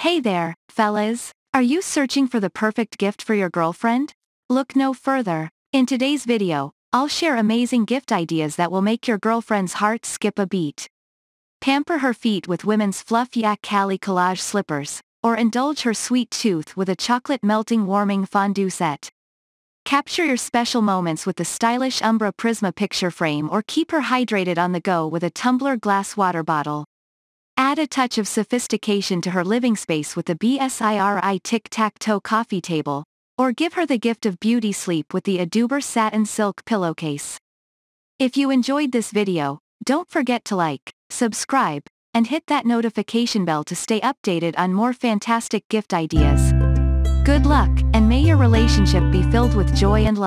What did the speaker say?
Hey there, fellas. Are you searching for the perfect gift for your girlfriend? Look no further. In today's video, I'll share amazing gift ideas that will make your girlfriend's heart skip a beat. Pamper her feet with women's fluff yeah Cali collage slippers, or indulge her sweet tooth with a chocolate melting warming fondue set. Capture your special moments with the stylish Umbra Prisma picture frame or keep her hydrated on the go with a tumbler glass water bottle. Add a touch of sophistication to her living space with the BSIRI tic-tac-toe coffee table, or give her the gift of beauty sleep with the Adubor satin silk pillowcase. If you enjoyed this video, don't forget to like, subscribe, and hit that notification bell to stay updated on more fantastic gift ideas. Good luck, and may your relationship be filled with joy and love.